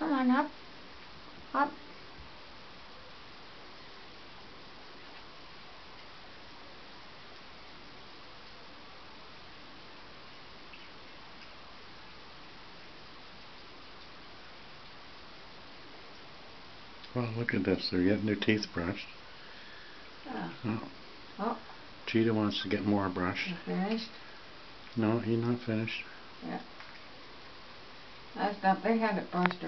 Come on up. Up. Well, look at this. They're getting their teeth brushed. Oh. Oh. Oh. Cheetah wants to get more brushed. You finished? No, he's not finished. Yeah. I thought they had it brushed